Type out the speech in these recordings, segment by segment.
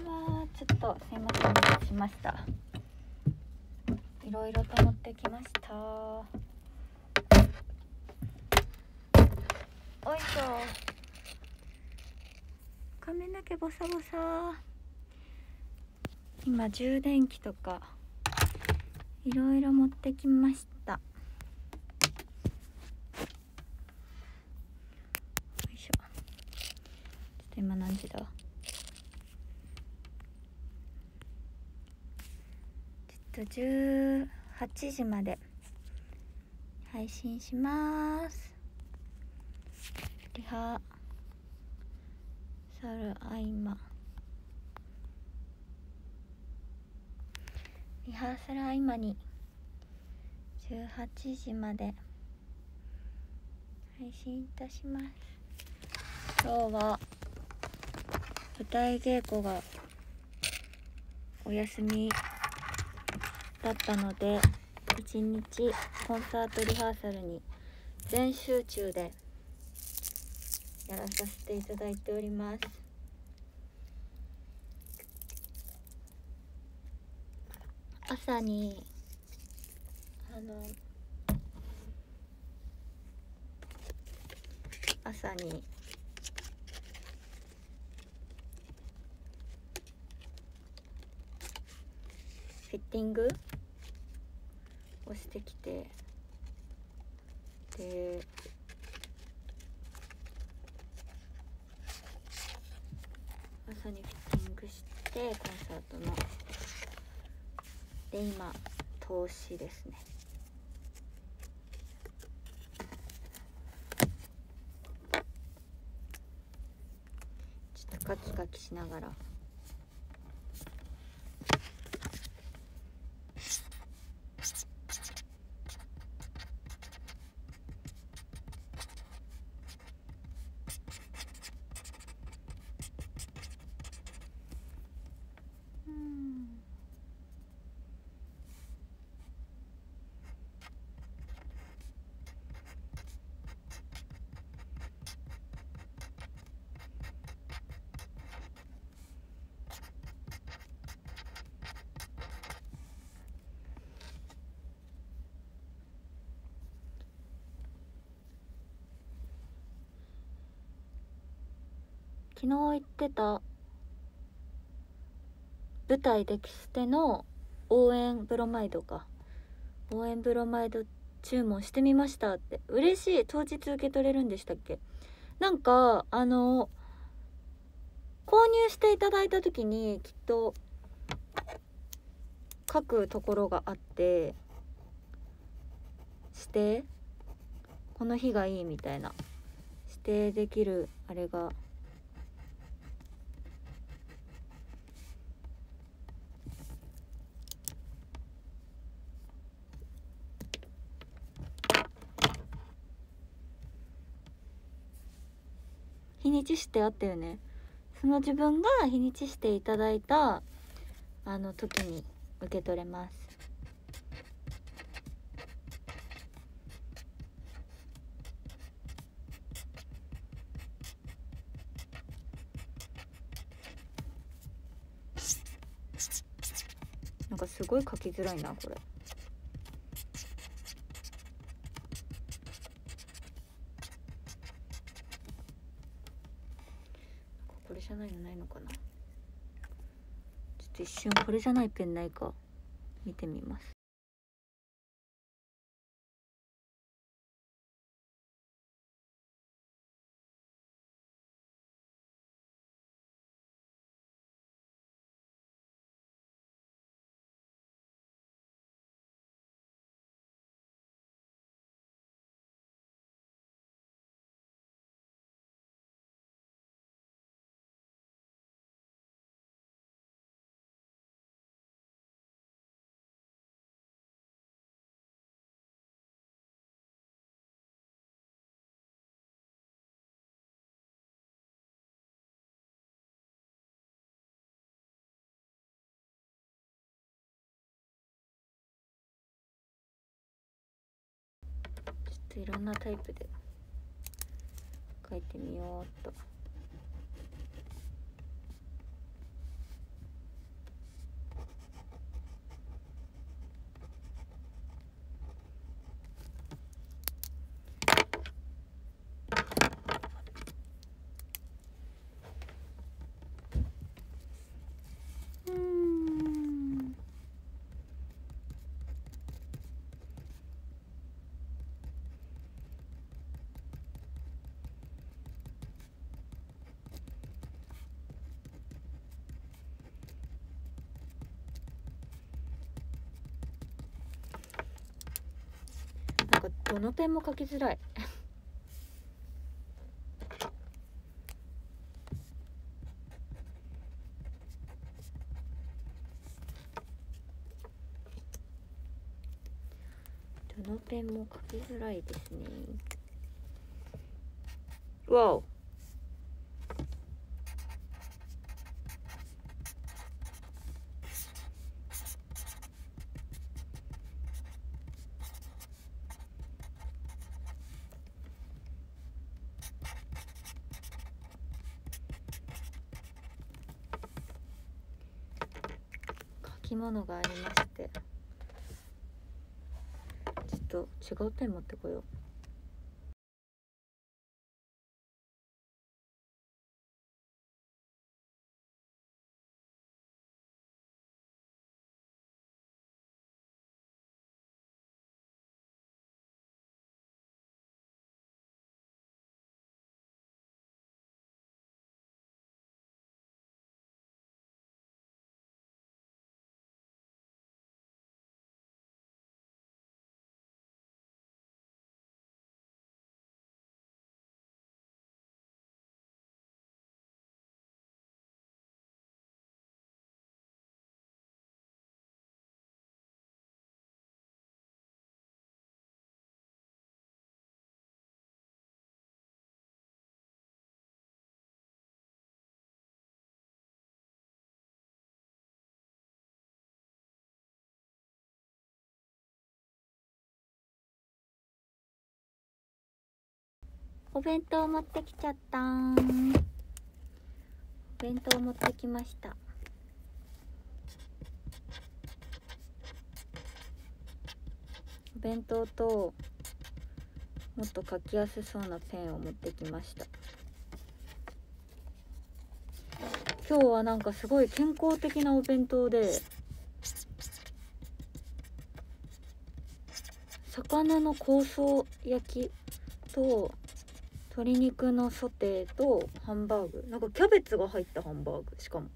はちょっとすいませんお待しました。いろいろと持ってきました。おいしょ。髪の毛ボサボサ。今充電器とかいろいろ持ってきました。よいしょ。ちょっと今何時だちょっと18時まで配信します。リハサル合間。リハーサル合間に18時まで配信いたします。今日は舞台稽古がお休みだったので一日コンサートリハーサルに全集中でやらさせていただいております。朝にあの朝にフィッティングをしてきてで朝にフィッティングしてコンサートの。で今投資ですね。ちょっとカキカキしながら。ってた。舞台でキステの応援ブロマイドか。応援ブロマイド注文してみましたって。嬉しい。当日受け取れるんでしたっけ。なんかあの購入していただいた時にきっと書くところがあって指定この日がいいみたいな。指定できるあれが日にちしてあったよね。その自分が日にちしていただいたあの時に受け取れます。なんかすごい書きづらいなこれじゃないのないのかなちょっと一瞬これじゃないペンないか見てみます。といろんなタイプで描いてみようっと。どのペンも書きづらい。どのペンも書きづらいですね。わおのがありまして。ちょっと違うペン持ってこよう。お弁当持ってきちゃった。お弁当持ってきました。お弁当ともっと書きやすそうなペンを持ってきました。今日はなんかすごい健康的なお弁当で魚の香草焼きと鶏肉のソテーとハンバーグ。なんかキャベツが入ったハンバーグ。しかも。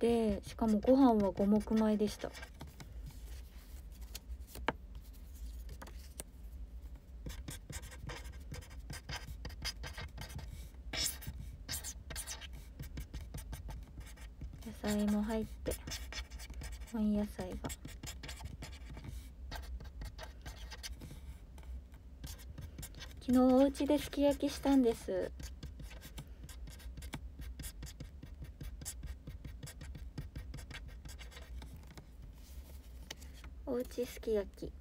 でしかもご飯は五目米でした野菜も入って温野菜が昨日お家ですき焼きしたんです。おうちすき焼き。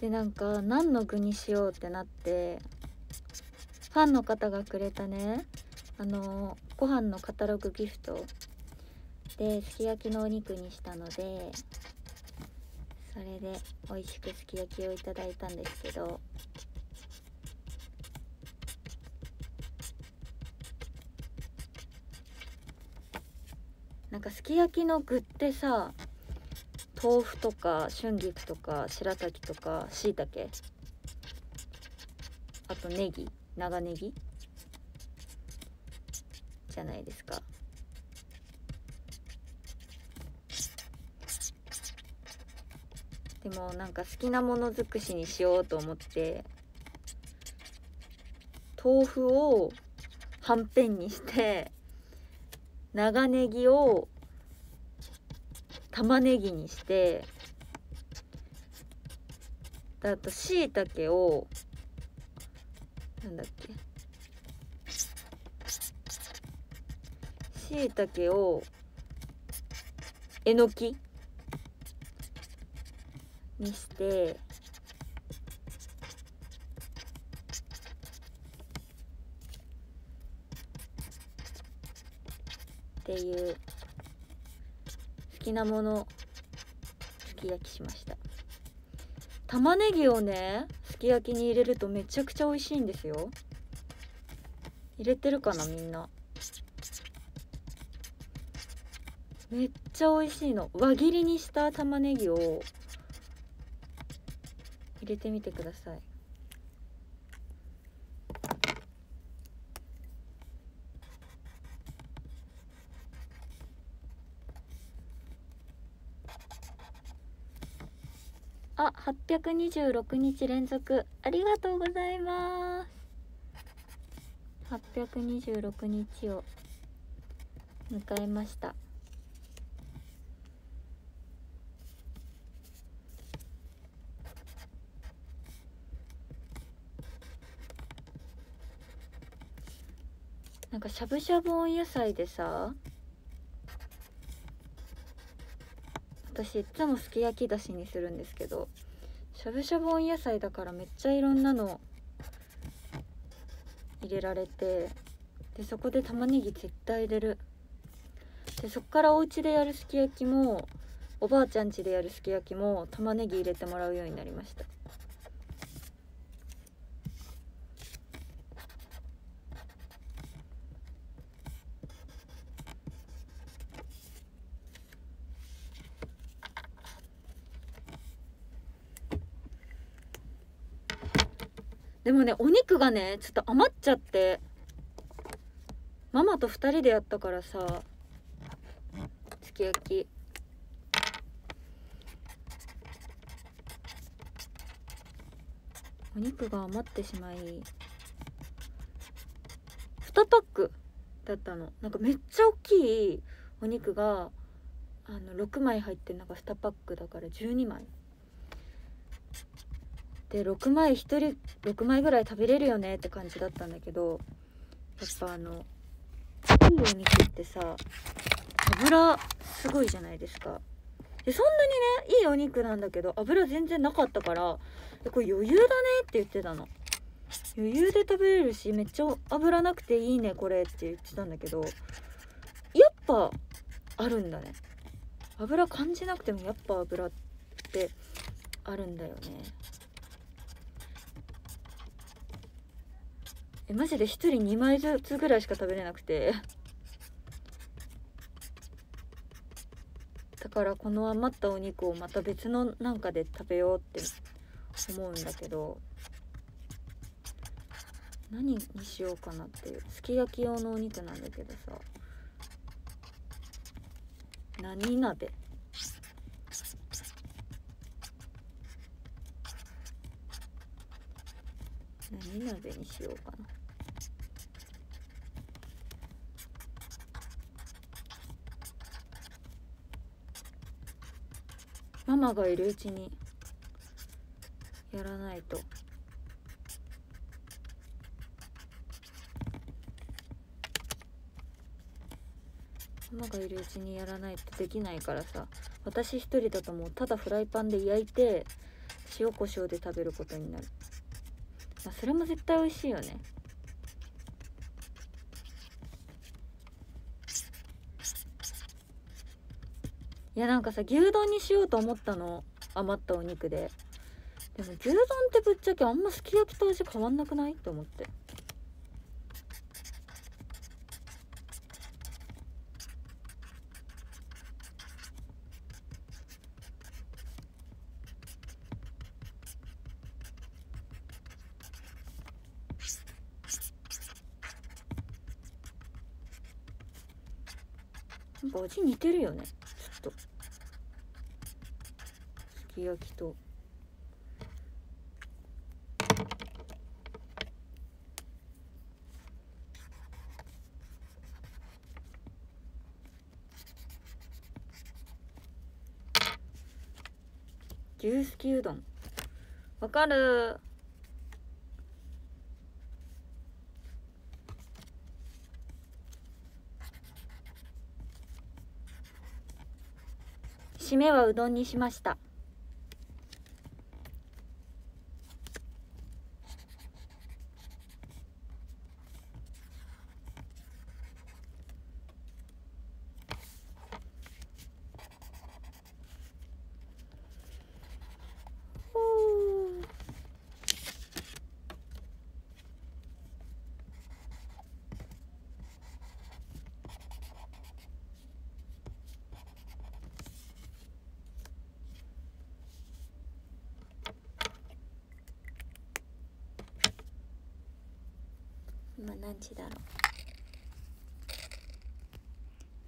でなんか何の具にしようってなってファンの方がくれたねあのご飯のカタログギフトですき焼きのお肉にしたのでそれで美味しくすき焼きをいただいたんですけど。なんかすき焼きの具ってさ豆腐とか春菊とか白滝とかしいたけあとネギ。長ネギ。じゃないですか。もなんか好きなもの尽くしにしようと思って豆腐をはんぺんにして長ネギを玉ねぎにしてあとしいたけをなんだっけしいたけをえのきにしてっていう好きなものすき焼きしました。玉ねぎをねすき焼きに入れるとめちゃくちゃ美味しいんですよ。入れてるかなみんな。めっちゃ美味しいの。輪切りにした玉ねぎを入れてみてください。あ、八百二十六日連続。ありがとうございます。八百二十六日を迎えました。なんかしゃぶしゃぶ温野菜でさ私いっつもすき焼きだしにするんですけどしゃぶしゃぶ温野菜だからめっちゃいろんなの入れられてでそこで玉ねぎ絶対入れる。でそっからお家でやるすき焼きもおばあちゃん家でやるすき焼きも玉ねぎ入れてもらうようになりました。でもねお肉がねちょっと余っちゃってママと2人でやったからさすき焼き。お肉が余ってしまい2パックだったの。なんかめっちゃ大きいお肉があの6枚入ってなんか2パックだから12枚。で6枚1人6枚ぐらい食べれるよねって感じだったんだけどやっぱあのいいお肉ってさ油すごいじゃないですか。でそんなにねいいお肉なんだけど油全然なかったからこれ余裕だねって言ってたの。余裕で食べれるしめっちゃ油なくていいねこれって言ってたんだけどやっぱあるんだね。油感じなくてもやっぱ油ってあるんだよね。えマジで1人2枚ずつぐらいしか食べれなくて。だからこの余ったお肉をまた別のなんかで食べようって思うんだけど。何にしようかなっていう。すき焼き用のお肉なんだけどさ。何鍋？何鍋にしようかな。ママがいるうちにやらないと。ママがいるうちにやらないとできないからさ私一人だともうただフライパンで焼いて塩コショウで食べることになる。まあそれも絶対美味しいよね。いやなんかさ牛丼にしようと思ったの。余ったお肉で。でも牛丼ってぶっちゃけあんますき焼きと味変わんなくない？って思って。なんか味似てるよねちょっとすき焼きと。牛すきうどんわかる。締めはうどんにしました。時だろう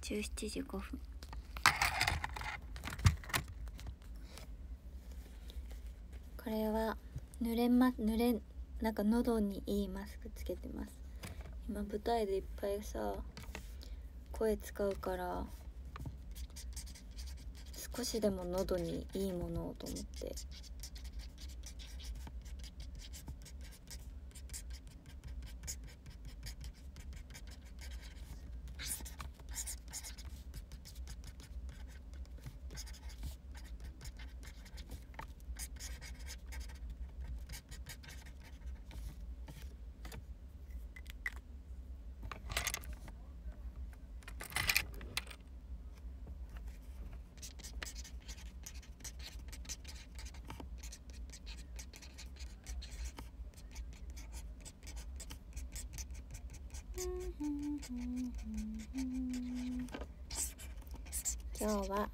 ？17時5分。これは濡れま濡れなんか喉にいいマスクつけてます。今舞台でいっぱいさ声使うから少しでも喉にいいものをと思って。今日は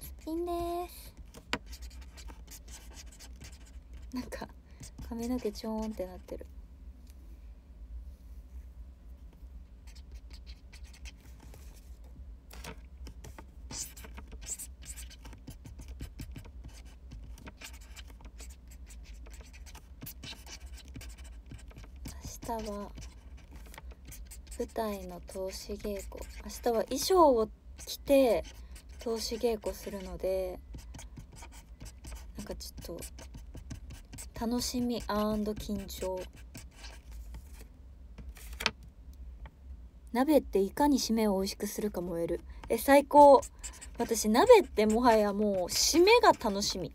すっぴんです。なんか髪の毛ちょーんってなってる。明日は舞台の通し稽古。明日は衣装を着て通し稽古するのでなんかちょっと楽しみ緊張。鍋っていかに締めを美味しくするか燃える。え最高。私鍋ってもはやもう締めが楽しみ。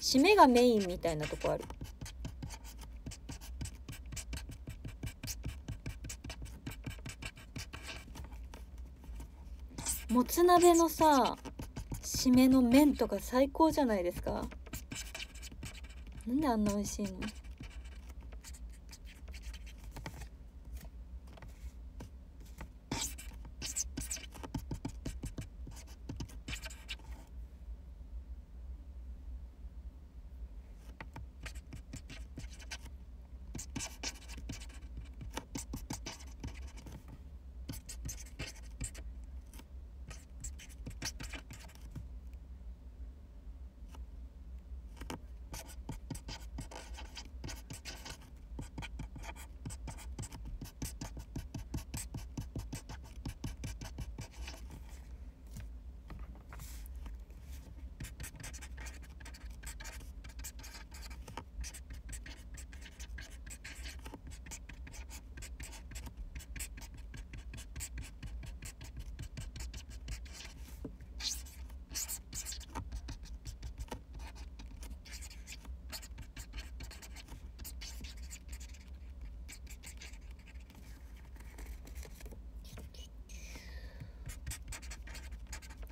締めがメインみたいなとこある。もつ鍋のさ締めの麺とか最高じゃないですか。なんであんな美味しいの？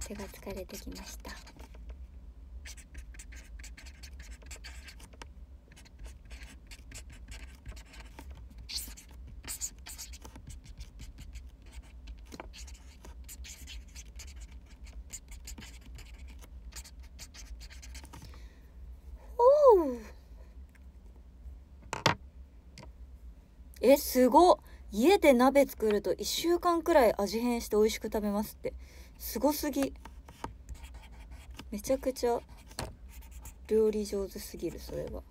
手が疲れてきました。えすご家で鍋作ると1週間くらい味変して美味しく食べますって。すごすぎめちゃくちゃ料理上手すぎるそれは。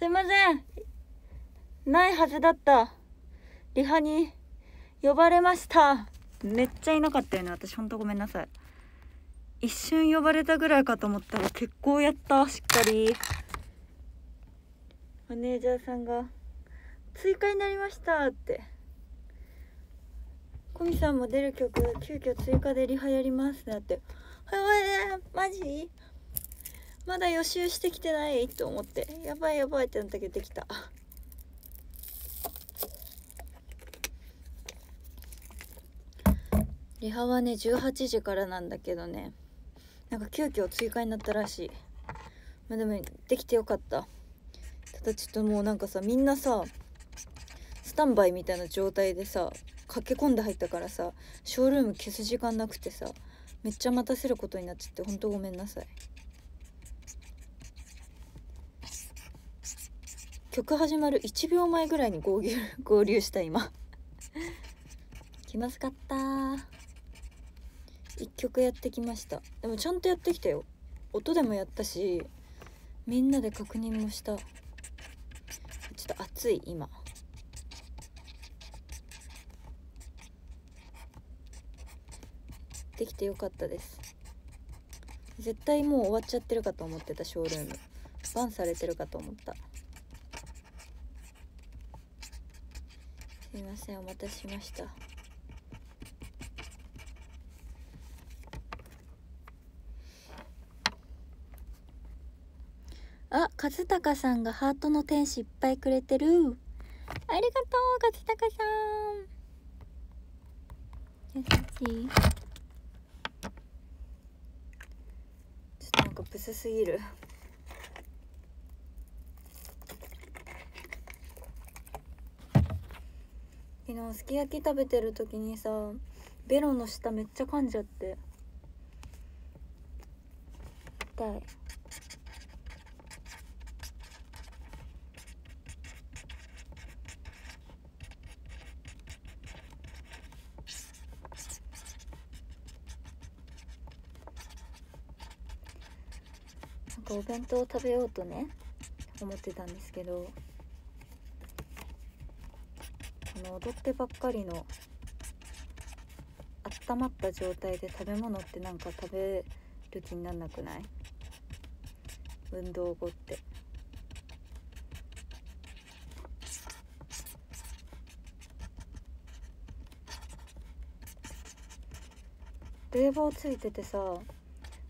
すいません。ないはずだった。リハに呼ばれました。めっちゃいなかったよね。私ほんとごめんなさい。一瞬呼ばれたぐらいかと思ったら結構やった。しっかり。マネージャーさんが「追加になりました」って「コミさんも出る曲急遽追加でリハやります」ってなって「はいマジ？まだ予習してきてない?」と思って「やばいやばい」ってなったけどできた。リハはね18時からなんだけどねなんか急遽追加になったらしいまあでもできてよかったただちょっともうなんかさみんなさスタンバイみたいな状態でさ駆け込んで入ったからさショールーム消す時間なくてさめっちゃ待たせることになっちゃってほんとごめんなさい曲始まる1秒前ぐらいに合流合流した今。気まずかった1曲やってきました。でもちゃんとやってきたよ。音でもやったしみんなで確認もした。ちょっと暑い今。できてよかったです。絶対もう終わっちゃってるかと思ってたショールーム。バンされてるかと思ったすいませんお待たせしましたあ、和孝さんがハートの天使いっぱいくれてる。ありがとう、和孝さん。優しい。ちょっとなんかブスすぎる。すき焼き食べてる時にさベロの下めっちゃ噛んじゃって。痛い。なんかお弁当を食べようとね思ってたんですけど。踊ってばっかりの温まった状態で食べ物ってなんか食べる気になんなくない？運動後って。冷房ついててさ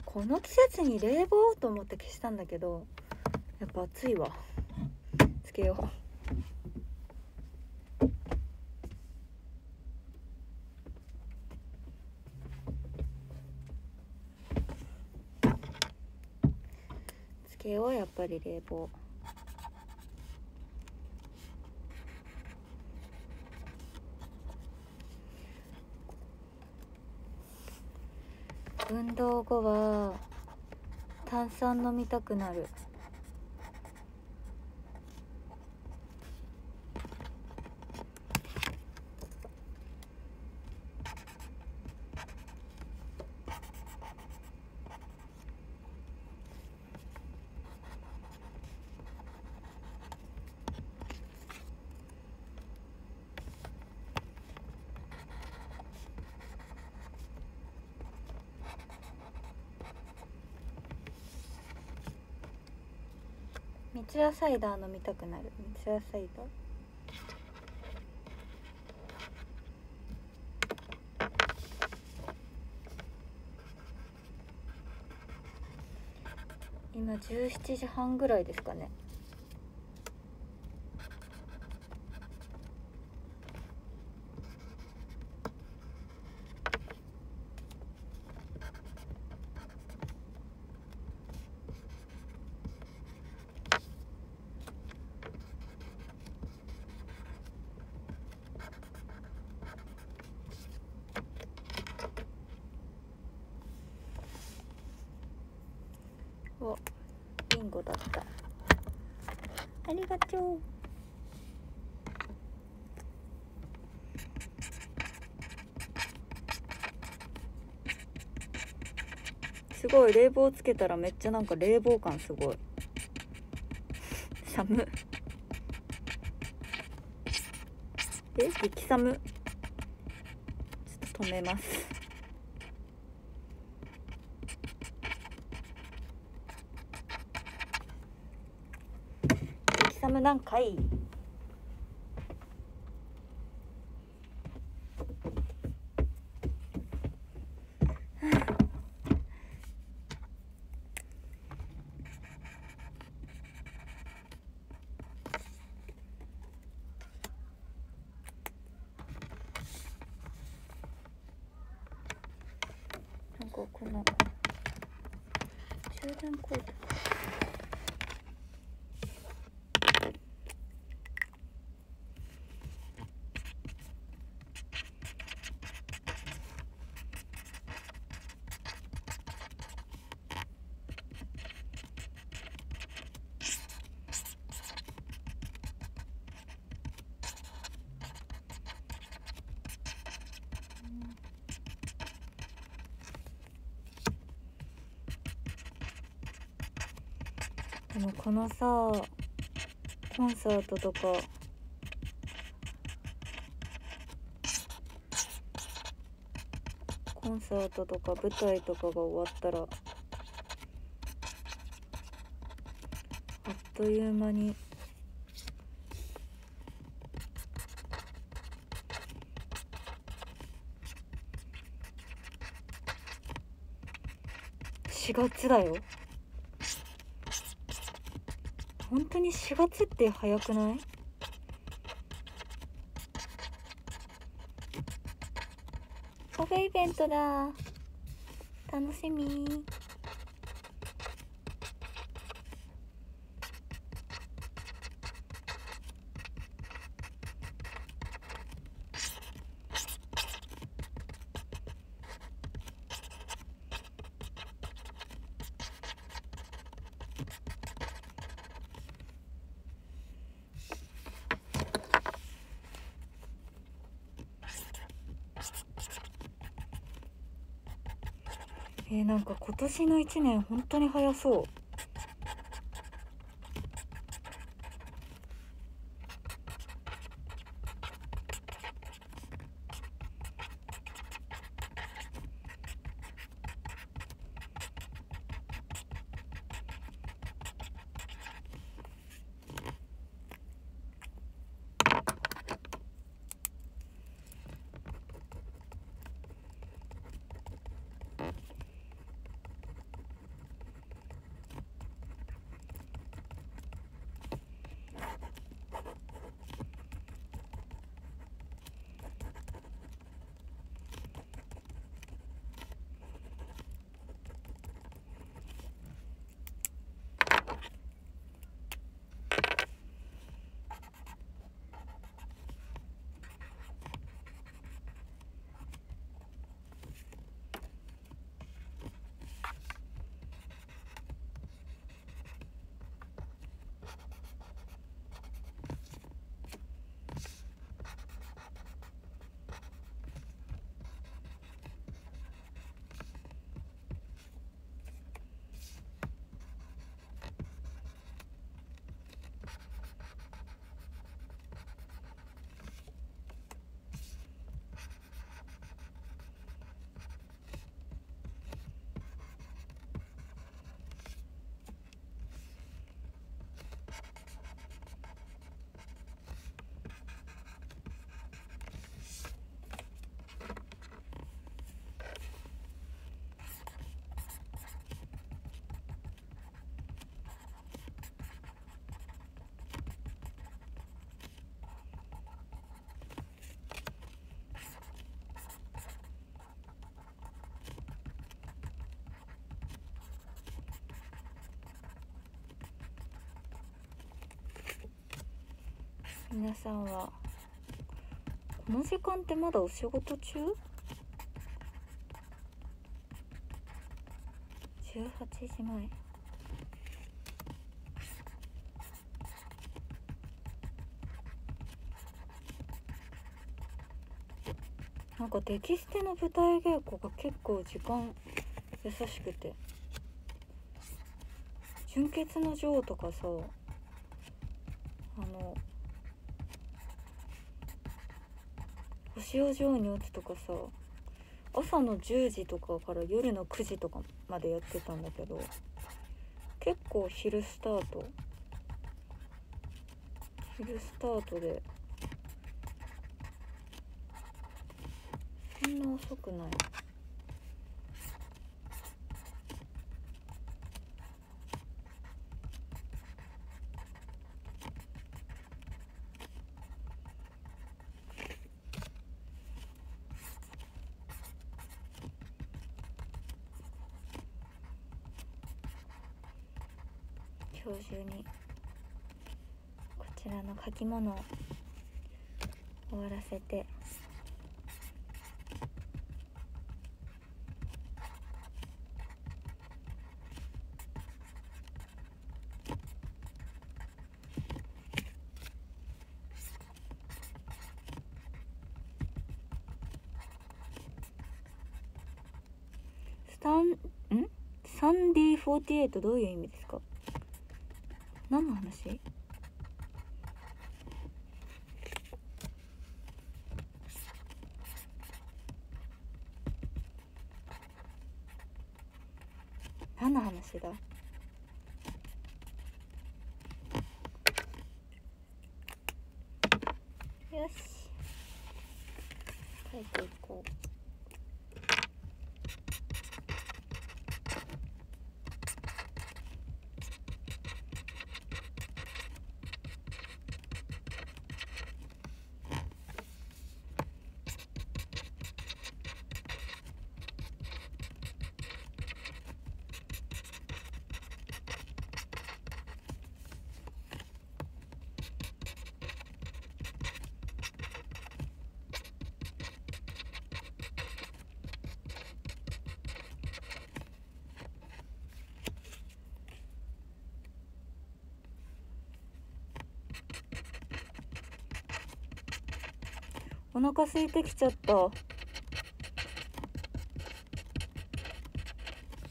この季節に冷房？と思って消したんだけどやっぱ暑いわ。つけようつけようやっぱり冷房。運動後は炭酸飲みたくなる。三ツ矢サイダー飲みたくなる。三ツ矢サイダー今17時半ぐらいですかねおビンゴだったありがとうすごい。冷房つけたらめっちゃなんか冷房感すごい。寒え？激寒。ちょっと止めます。激寒なんかいいこの充電コードでもこのさコンサートとか。コンサートとか舞台とかが終わったらあっという間に。4月だよ。に4月って早くない？カフェイベントだ。楽しみえー、なんか今年の1年本当に早そう。皆さんは。この時間ってまだお仕事中 ?18 時前。なんかデキステの舞台稽古が結構時間優しくて。純潔の女王とかさあの星尾城に落ちとかさ朝の10時とかから夜の9時とかまでやってたんだけど結構昼スタート。昼スタートでそんな遅くない。今日中にこちらの書き物を終わらせて。スタンん？サンディ48どういう意味ですか？話何の話だよし書いていこうお腹空いてきちゃった。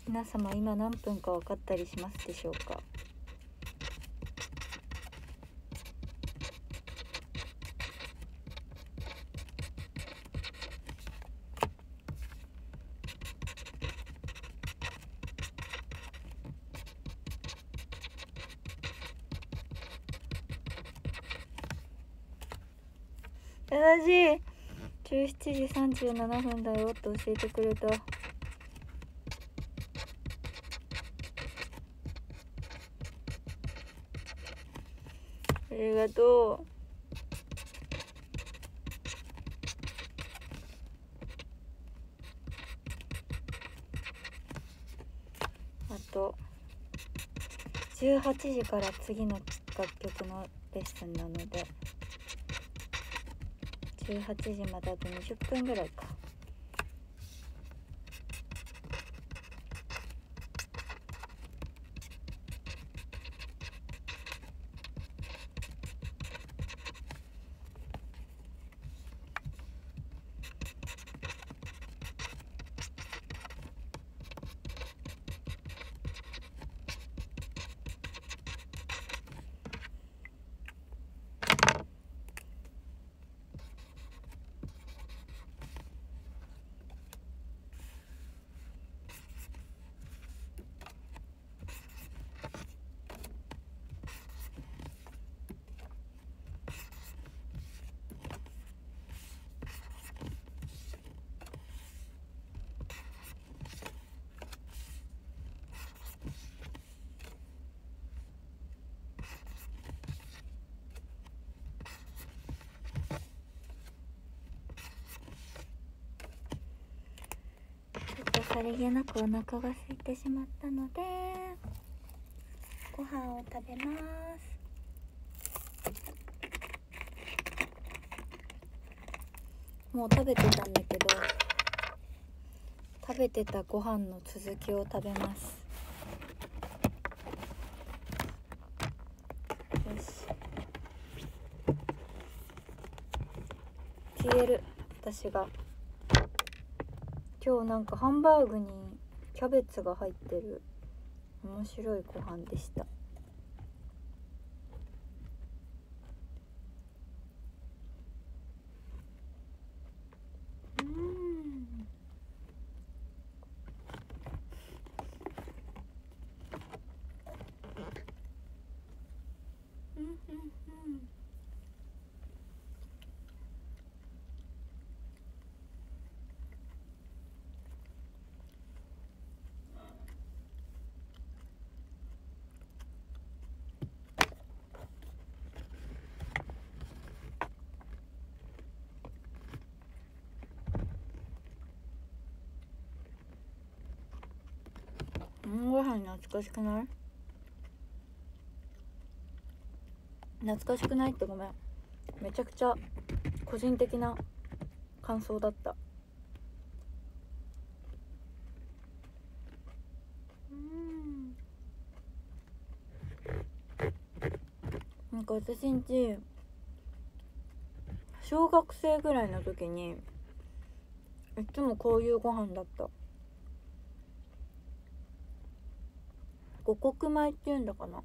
皆様今何分か分かったりしますでしょうか？優しい。17時37分だよって教えてくれた。ありがとう。あと18時から次の楽曲のレッスンなので。18時まであと20分ぐらいかちょっとさりげなくお腹が空いてしまったのでご飯を食べます。もう食べてたんだけど食べてたご飯の続きを食べます。よし。消える。私が。今日なんかハンバーグにキャベツが入ってる面白いご飯でしたうんうんご飯懐かしくない？懐かしくないってごめん。めちゃくちゃ個人的な感想だった。うん。なんか私んち小学生ぐらいの時にいつもこういうご飯だった。五穀米っていうんだかな。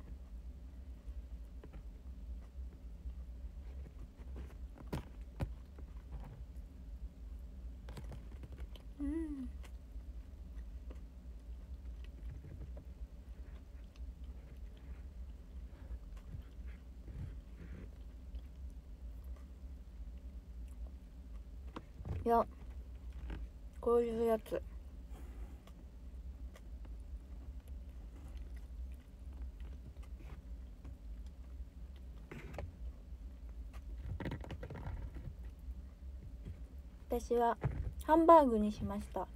うん。いやこういうやつ。私はハンバーグにしました。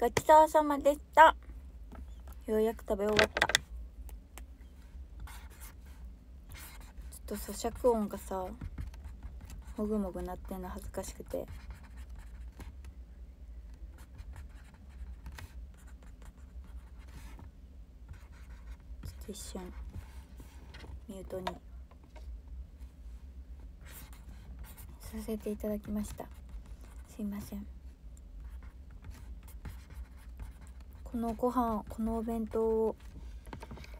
ごちそうさまでした。ようやく食べ終わった。ちょっと咀嚼音がさもぐもぐ鳴ってんの恥ずかしくて。ちょっと一瞬ミュートに。させていただきました。すいません。このご飯このお弁当を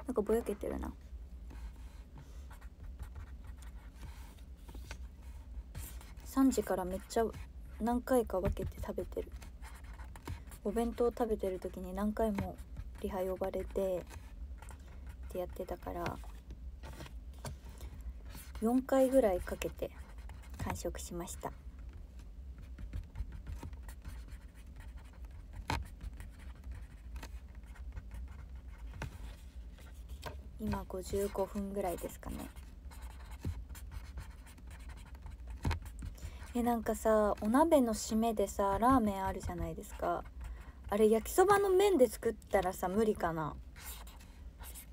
なんかぼやけてるな。3時からめっちゃ何回か分けて食べてる。お弁当食べてる時に何回もリハ呼ばれてってやってたから4回ぐらいかけて完食しました。今55分ぐらいですかね。えなんかさお鍋の締めでさラーメンあるじゃないですか。あれ焼きそばの麺で作ったらさ無理かな。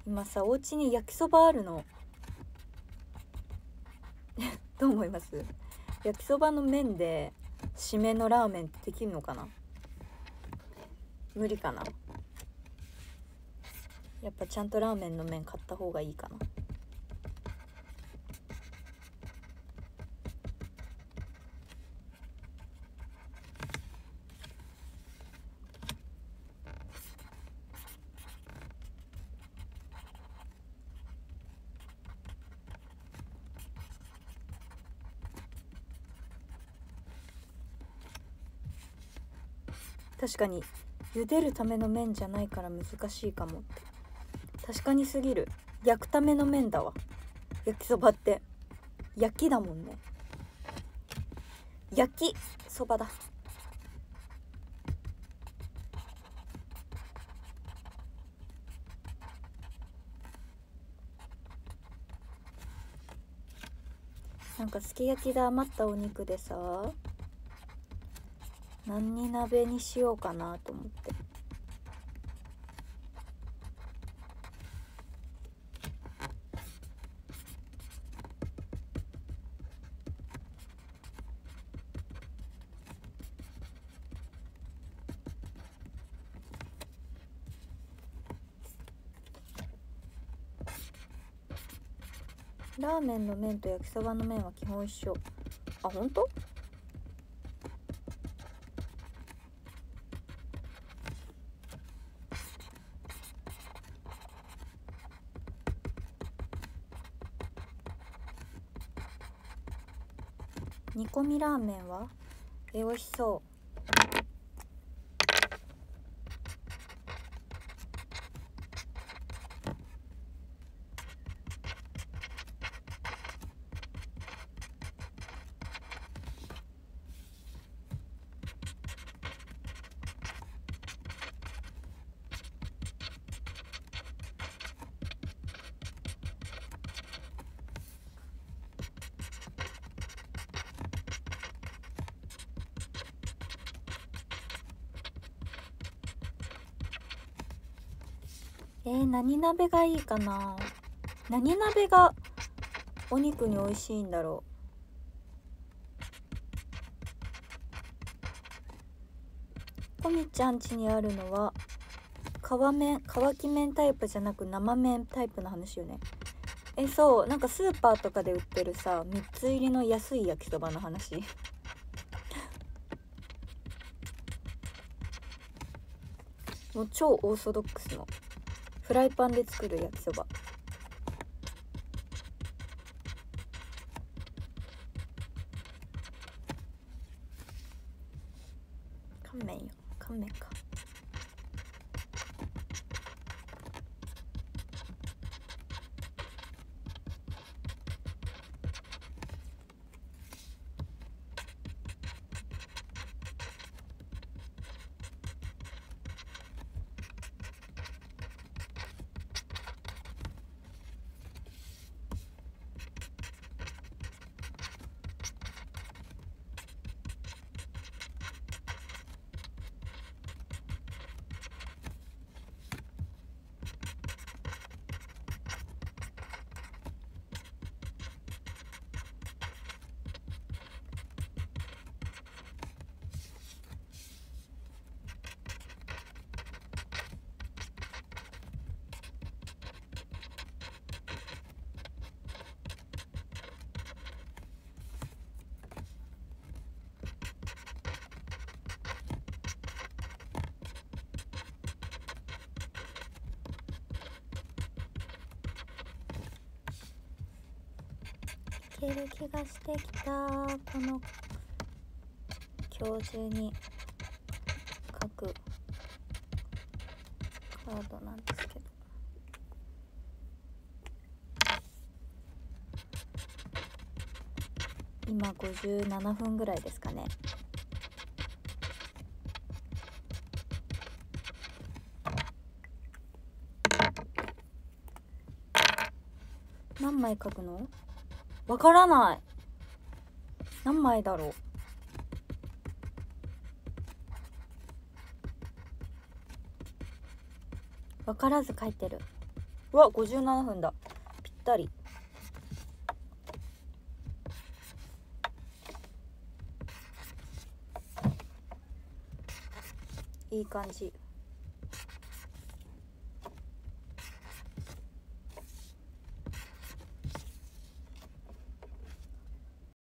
今さお家に焼きそばあるの。どう思います？焼きそばの麺で締めのラーメンってできるのかな？無理かな？やっぱちゃんとラーメンの麺買った方がいいかな。確かに茹でるための麺じゃないから難しいかもって。確かにすぎる。焼くための麺だわ。焼きそばって。焼きだもんね。焼きそばだ。なんかすき焼きで余ったお肉でさ何に鍋にしようかなと思って。ラーメンの麺と焼きそばの麺は基本一緒。あ本当？煮込みラーメンは？え美味しそう。何鍋がいいかな？何鍋がお肉に美味しいんだろう？こみちゃん家にあるのは皮麺乾き麺タイプじゃなく生麺タイプの話よね。えそうなんかスーパーとかで売ってるさ3つ入りの安い焼きそばの話。もう超オーソドックスの。フライパンで作る焼きそば。乾麺よ。乾麺か。ける気がしてきた。この今日中に書くカードなんですけど。今57分ぐらいですかね。何枚書くの？わからない。何枚だろう。分からず書いてる。うわ57分だ。ぴったり。いい感じ。